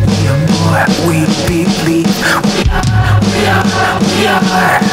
We are more, we believe. We are, we are, we are.